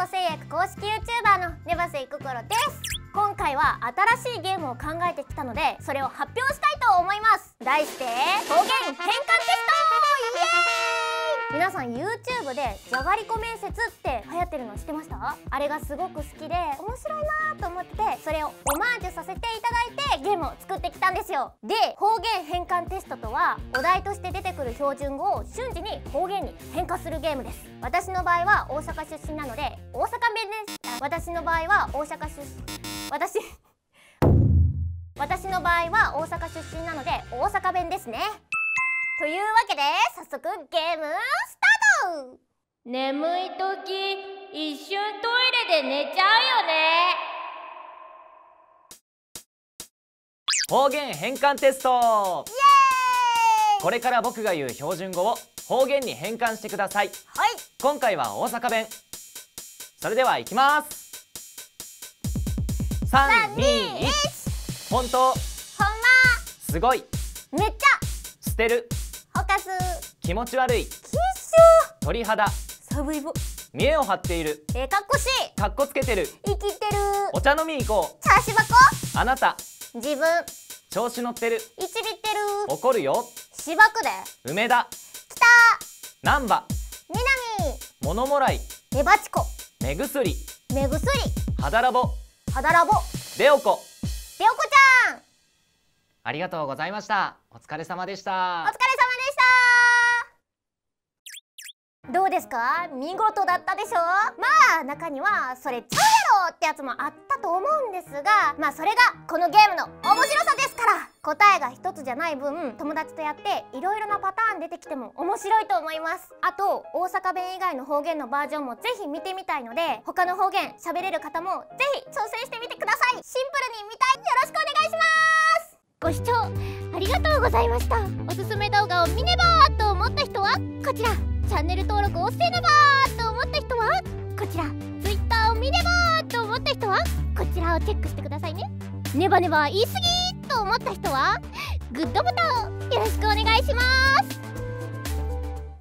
ト製薬公式 YouTuber のネバセイココロです。今回は新しいゲームを考えてきたのでそれを発表したいと思います。題して方言変換テスト。皆さん YouTube でじゃがりこ面接って流行ってるの知ってました？あれがすごく好きで面白いなと思ってそれをオマージュさせていただいてゲームを作ってきたんですよ。で方言変換テストとはお題として出てくる標準語を瞬時に方言に変化するゲームです。私の場合は大阪出身なので大阪弁です。私の場合は大阪出身私私の場合は大阪出身なので大阪弁ですね。というわけで早速ゲームスタート。眠い時一瞬トイレで寝ちゃうよね。方言変換テスト。イエーイ。これから僕が言う標準語を方言に変換してください。はい。今回は大阪弁。それでは行きます。321 321本当。ほんすごい。まめっちゃ。捨てるほかす気持ち悪い。きっし鳥肌。ょサブイボ見栄を張っている。えー、かっこしい。かっこつけてる。生きてる。お茶飲み行こチャーシバコうあなた。自分。調子乗ってる。いちびってる。怒るよ。しばくで。梅田。北難波。南。物もらい。メバチコ目薬。目薬。肌ラボ。肌ラボ。レオコレオコちゃん。ありがとうございました。お疲れ様でした。お疲れどうですか？見事だったでしょ？まあ中にはそれちゃうやろってやつもあったと思うんですがまあそれがこのゲームの面白さですから。答えが一つじゃない分友達とやっていろいろなパターン出てきても面白いと思います。あと大阪弁以外の方言のバージョンもぜひ見てみたいので他の方言喋れる方もぜひ挑戦してみてください。シンプルに見たいよろしくお願いします。ご視聴ありがとうございました。おすすめ動画を見ねばと思った人はこちら。チャンネル登録をせねばと思った人はこちら Twitter を見ねばと思った人はこちらをチェックしてくださいね。ネバネバ言い過ぎと思った人はグッドボタン